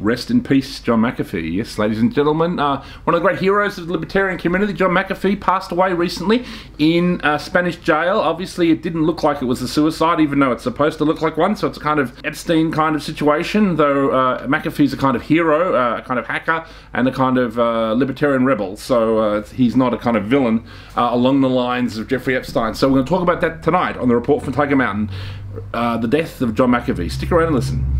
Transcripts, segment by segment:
Rest in peace, John McAfee. Yes, ladies and gentlemen, uh, one of the great heroes of the libertarian community, John McAfee, passed away recently in a Spanish jail. Obviously, it didn't look like it was a suicide, even though it's supposed to look like one. So it's a kind of Epstein kind of situation. Though uh, McAfee's a kind of hero, uh, a kind of hacker, and a kind of uh, libertarian rebel. So uh, he's not a kind of villain uh, along the lines of Jeffrey Epstein. So we're going to talk about that tonight on the report from Tiger Mountain. the death of John McAfee. Stick around and listen.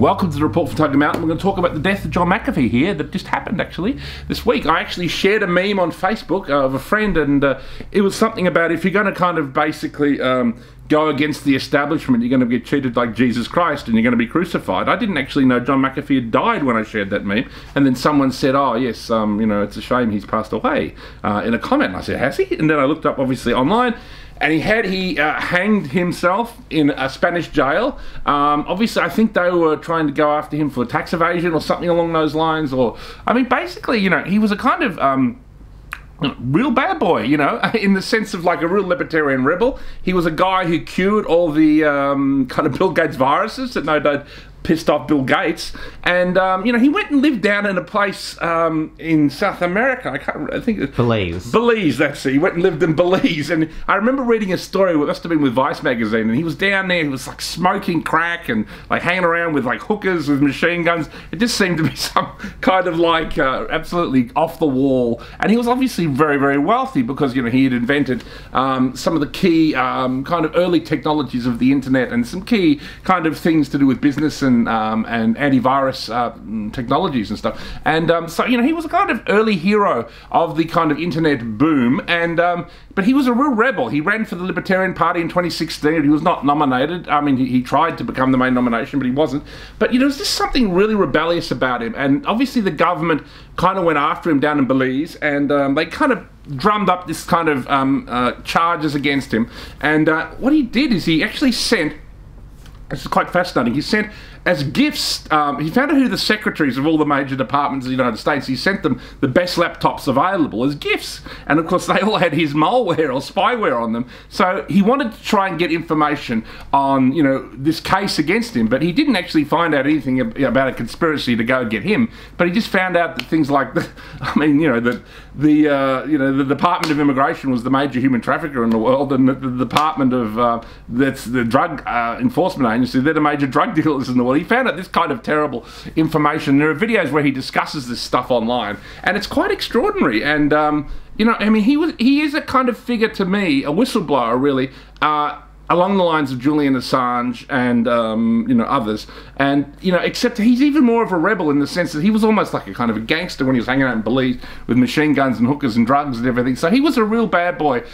Welcome to the report from Tiger Mountain. We're going to talk about the death of John McAfee here that just happened actually this week. I actually shared a meme on Facebook uh, of a friend, and uh, it was something about if you're going to kind of basically um, go against the establishment, you're going to get treated like Jesus Christ and you're going to be crucified. I didn't actually know John McAfee had died when I shared that meme, and then someone said, "Oh yes, um, you know, it's a shame he's passed away," uh, in a comment. And I said, "Has he?" And then I looked up obviously online and he had he uh, hanged himself in a Spanish jail. Um, obviously, I think they were trying to go after him for tax evasion or something along those lines. Or I mean, basically, you know, he was a kind of um, real bad boy, you know, in the sense of like a real libertarian rebel. He was a guy who cured all the um, kind of Bill Gates viruses that no doubt pissed off Bill Gates, and um, you know he went and lived down in a place um, in South America. I can't. I think it's Belize. Belize. That's it. He went and lived in Belize, and I remember reading a story. It must have been with Vice magazine, and he was down there. He was like smoking crack and like hanging around with like hookers with machine guns. It just seemed to be some kind of like uh, absolutely off the wall. And he was obviously very very wealthy because you know he had invented um, some of the key um, kind of early technologies of the internet and some key kind of things to do with business and and um, and antivirus uh, technologies and stuff. And um, so you know he was a kind of early hero of the kind of internet boom. And um, but he was a real rebel. He ran for the Libertarian Party in 2016. He was not nominated. I mean, he, he tried to become the main nomination, but he wasn't. But you know, there's just something really rebellious about him. And obviously, the government kind of went after him down in Belize, and um, they kind of drummed up this kind of um, uh, charges against him. And uh, what he did is he actually sent. This is quite fascinating. He sent as gifts, um, he found out who the secretaries of all the major departments of the United States. He sent them the best laptops available as gifts, and of course they all had his malware or spyware on them. So he wanted to try and get information on, you know, this case against him, but he didn't actually find out anything about a conspiracy to go get him. But he just found out that things like, the, I mean, you know, that the, uh, you know, the Department of Immigration was the major human trafficker in the world, and the, the Department of uh, that's the drug uh, enforcement agency, they're the major drug dealers in the world he found out this kind of terrible information. There are videos where he discusses this stuff online, and it's quite extraordinary. And um, you know, I mean, he was he is a kind of figure to me, a whistleblower, really. Uh, along the lines of Julian Assange and um, you know others, and you know, except he's even more of a rebel in the sense that he was almost like a kind of a gangster when he was hanging out in Belize with machine guns and hookers and drugs and everything. So he was a real bad boy.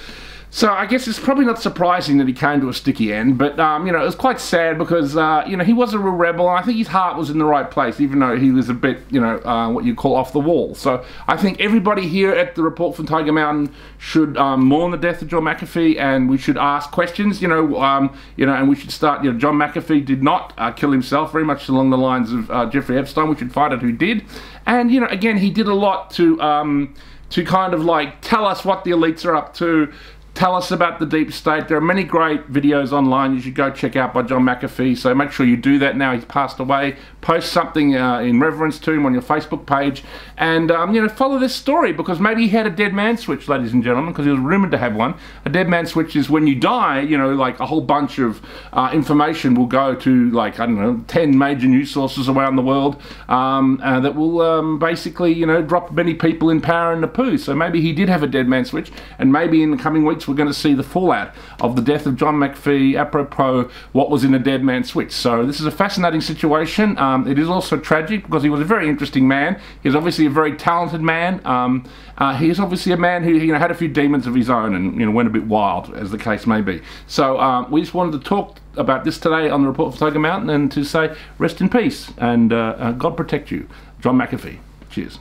So I guess it's probably not surprising that he came to a sticky end, but um, you know it was quite sad because uh, you know he was a real rebel, and I think his heart was in the right place, even though he was a bit you know uh, what you call off the wall. So I think everybody here at the report from Tiger Mountain should um, mourn the death of John McAfee, and we should ask questions, you know, um, you know, and we should start. You know, John McAfee did not uh, kill himself, very much along the lines of uh, Jeffrey Epstein. We should find out who did, and you know, again, he did a lot to um, to kind of like tell us what the elites are up to, tell us about the deep state. There are many great videos online you should go check out by John McAfee, so make sure you do that now he's passed away. Post something uh, in reverence to him on your Facebook page, and um, you know follow this story because maybe he had a dead man switch, ladies and gentlemen, because he was rumored to have one. A dead man switch is when you die, you know, like a whole bunch of uh, information will go to like I don't know, ten major news sources around the world um, uh, that will um, basically you know drop many people in power in the poo. So maybe he did have a dead man switch, and maybe in the coming weeks we're going to see the fallout of the death of John McAfee, apropos what was in a dead man switch. So this is a fascinating situation. Um, it is also tragic because he was a very interesting man. He's obviously a very talented man. Um, uh, obviously a man who you know had a few demons of his own and you know went a bit wild, as the case may be. So um, we just wanted to talk about this today on the report from Tiger Mountain and to say rest in peace and uh, uh, God protect you, John McAfee. Cheers.